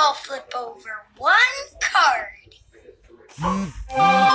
I'll flip over one card.